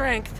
Strength.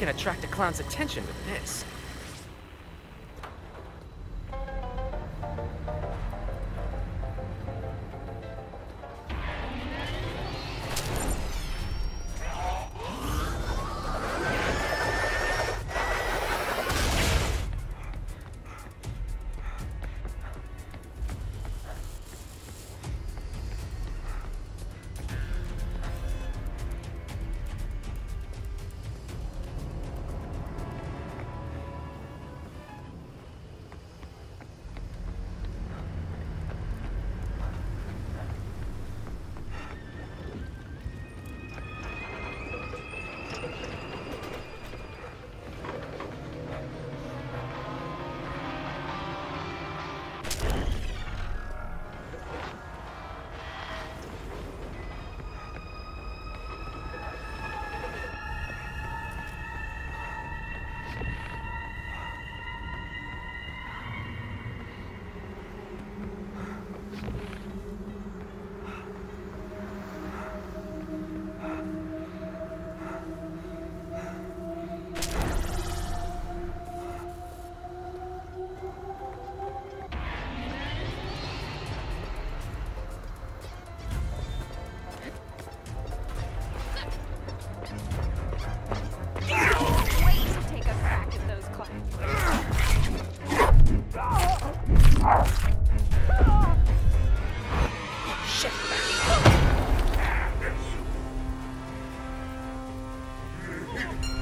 Can attract a clown's attention with this. Yeah.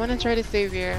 I'm gonna try to save you.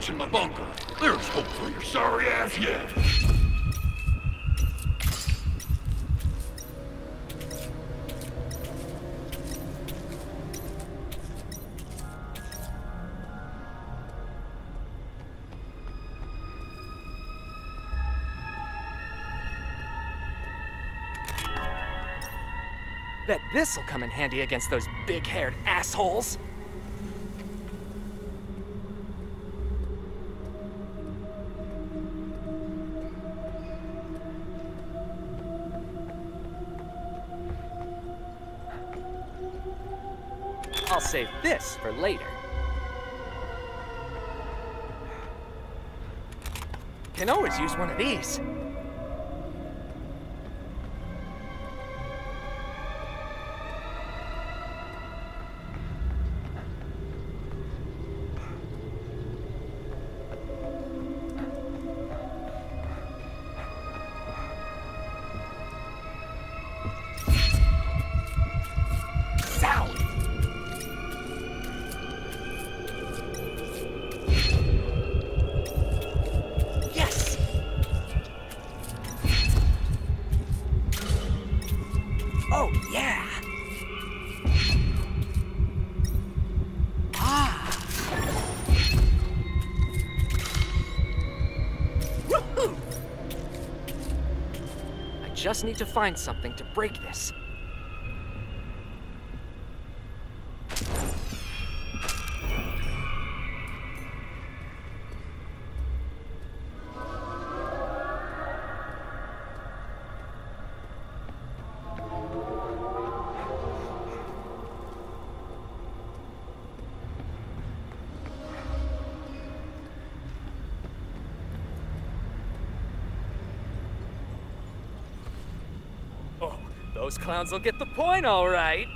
Reaching the bunker. There's hope for your sorry ass yet. Bet this'll come in handy against those big-haired assholes. This for later. Can always use one of these. Just need to find something to break this. Clowns will get the point, all right.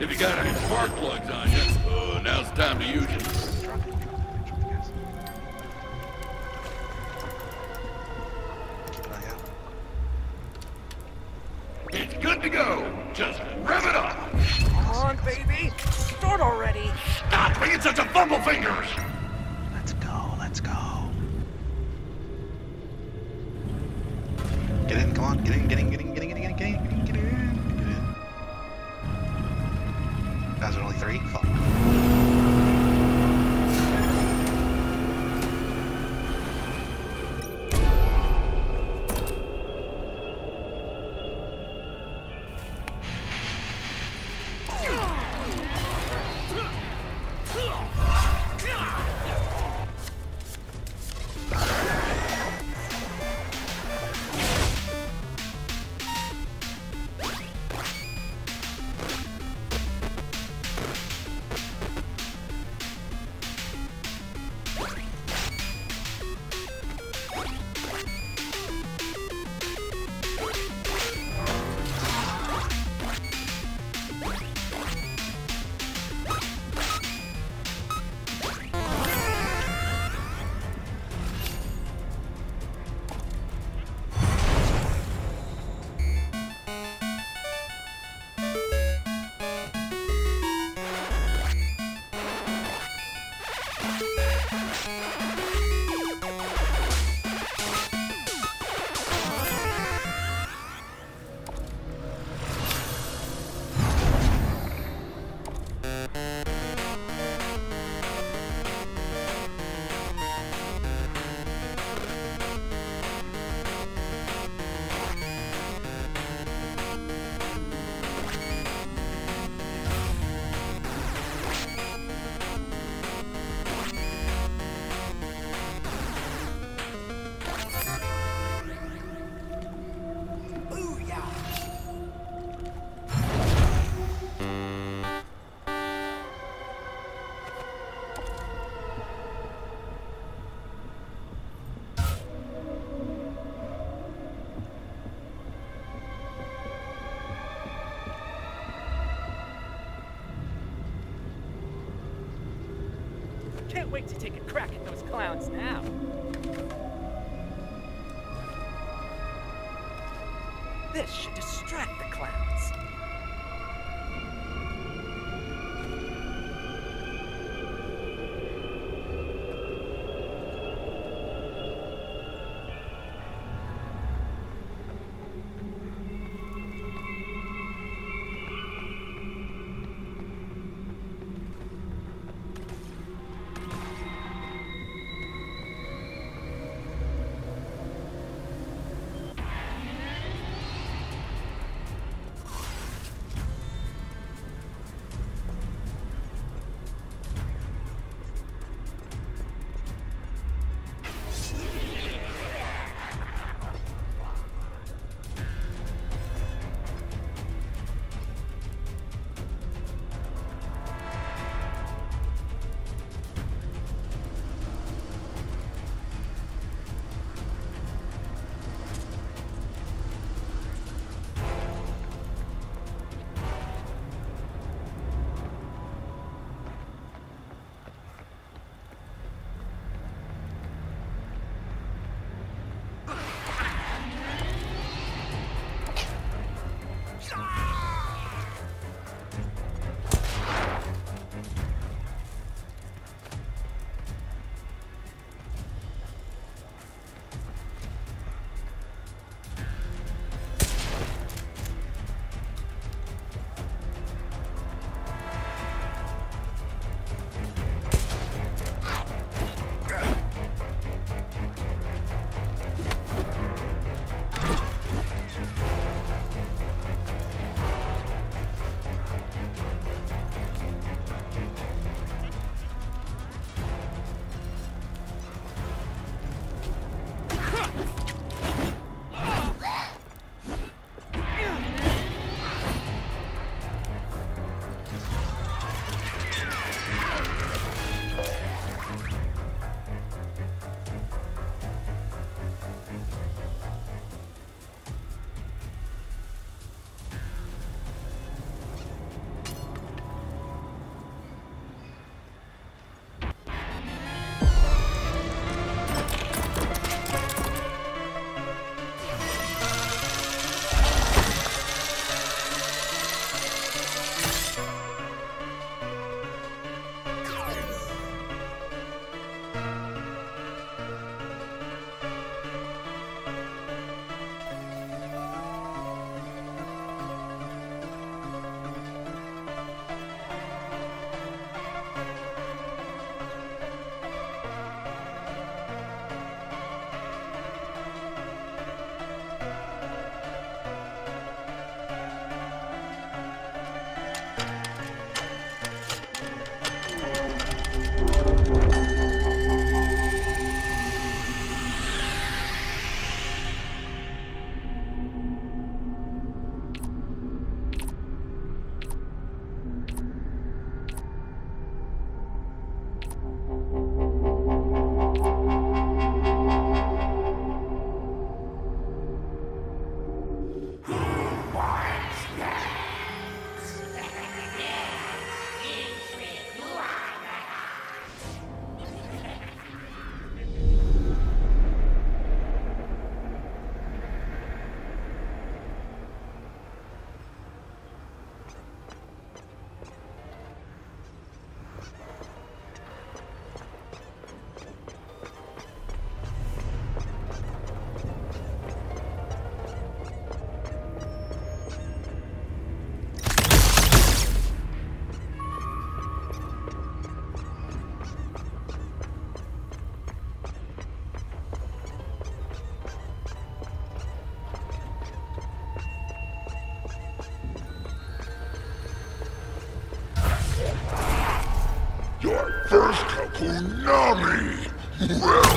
If you got any spark plugs on you, uh, now's the time to use it. Drop it. Drop the gas. Keep an eye out. It's good to go. Just rev it up. Come on, baby. Start already. Stop being such a fumble fingers. Can't to take a Kapunami!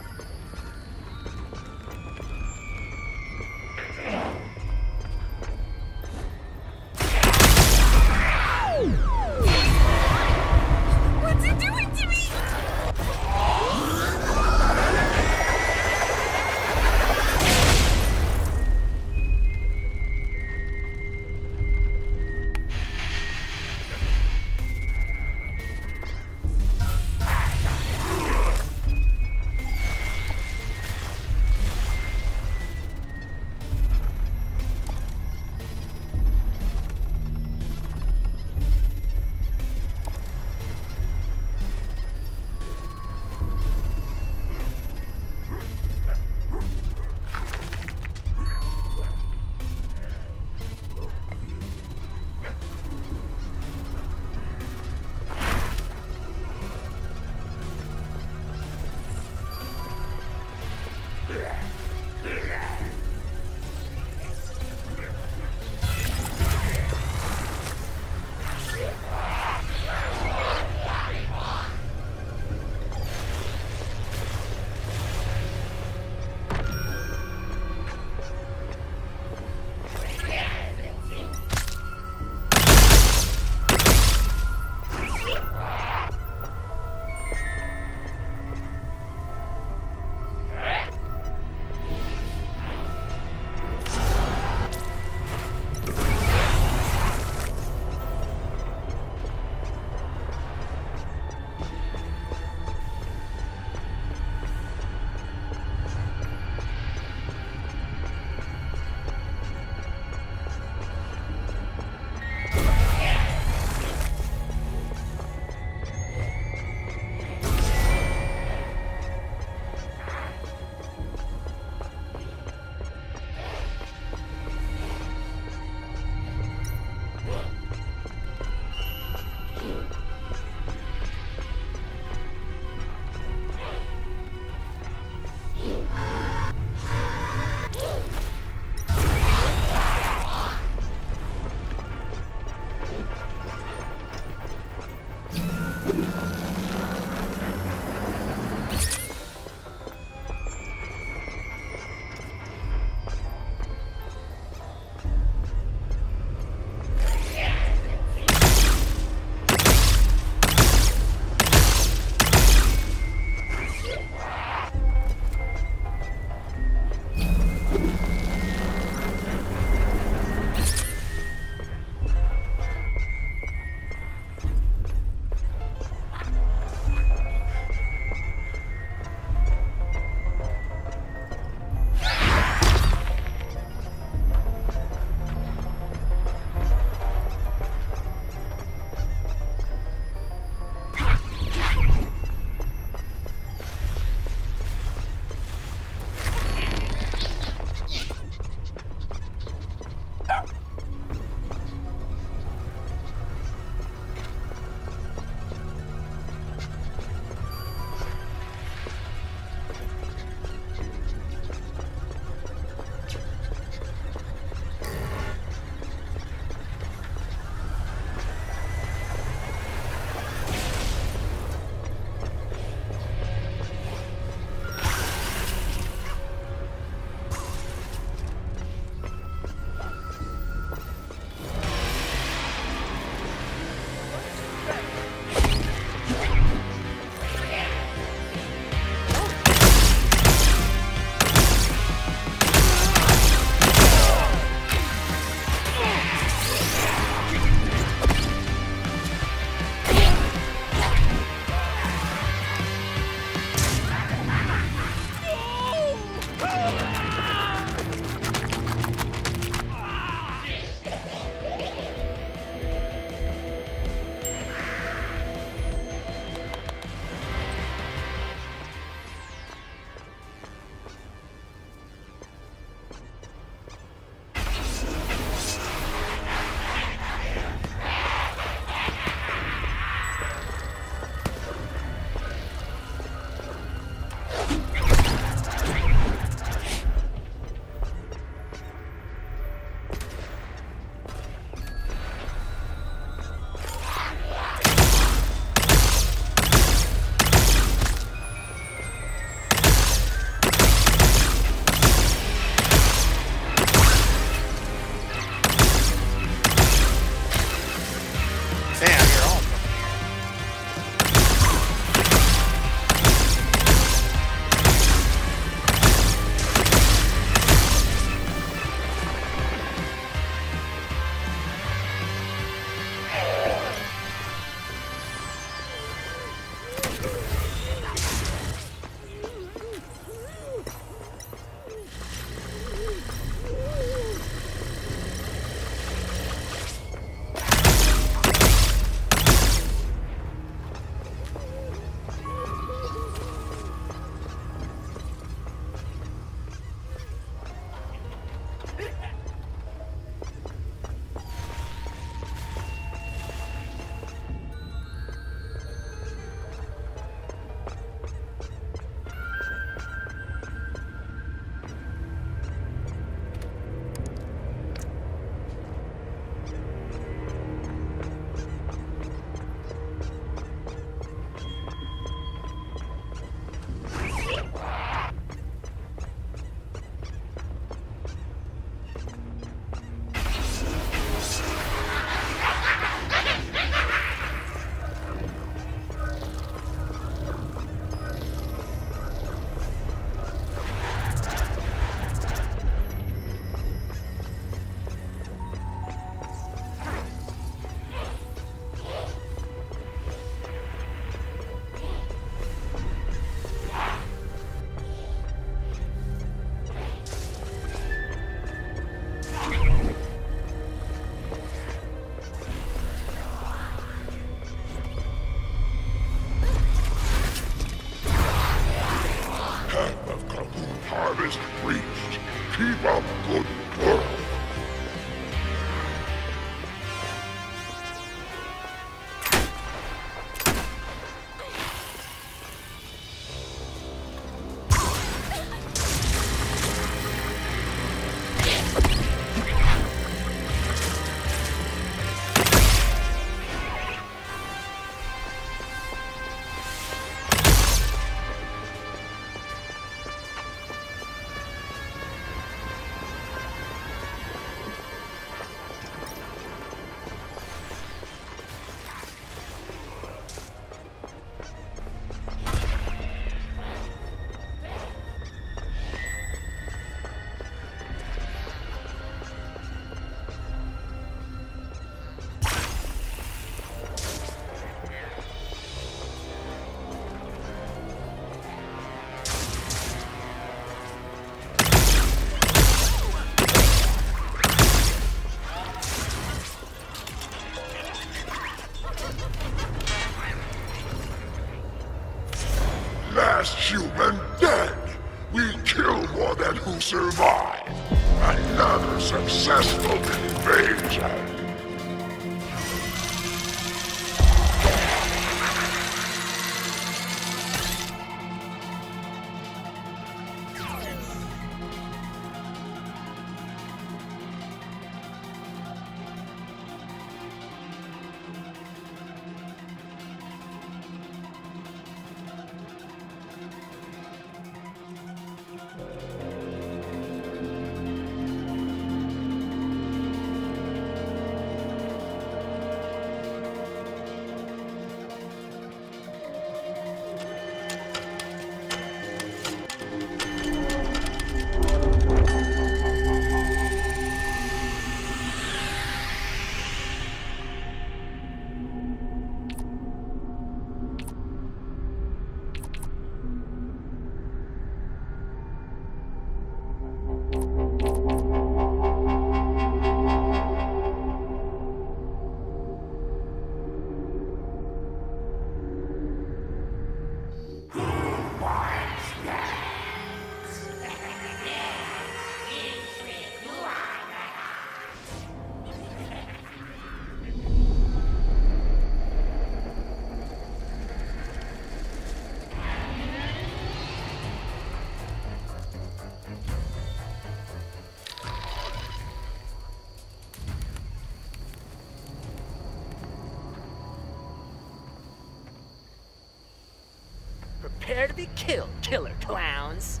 Prepare to be killed, killer clowns.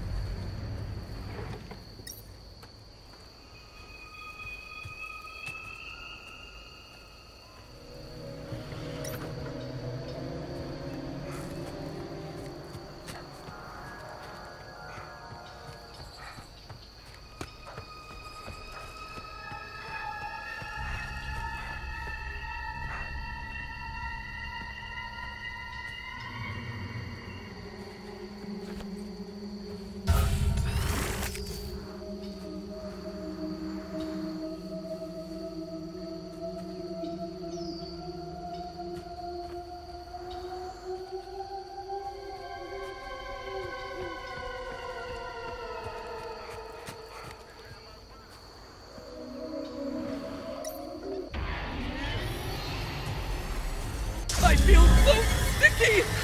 I feel so sticky!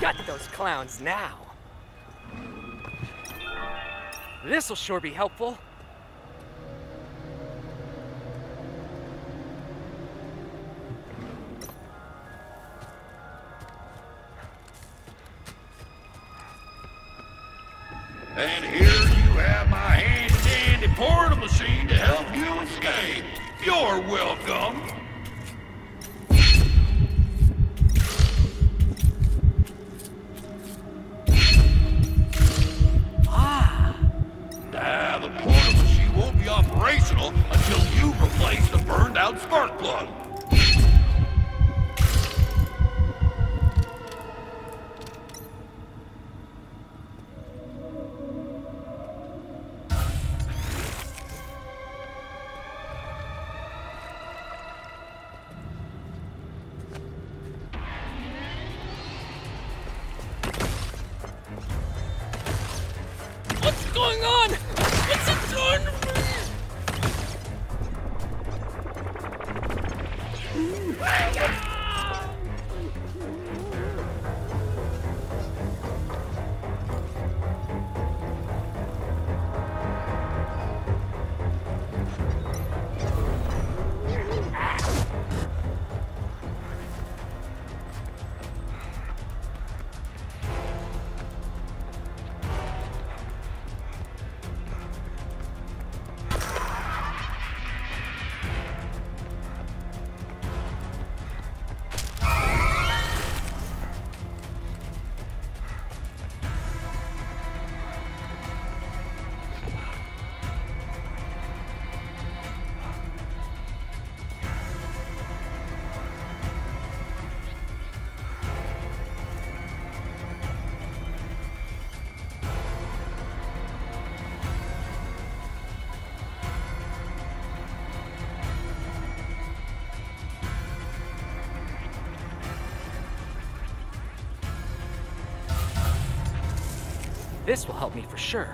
Gut those clowns now. This'll sure be helpful. This will help me for sure.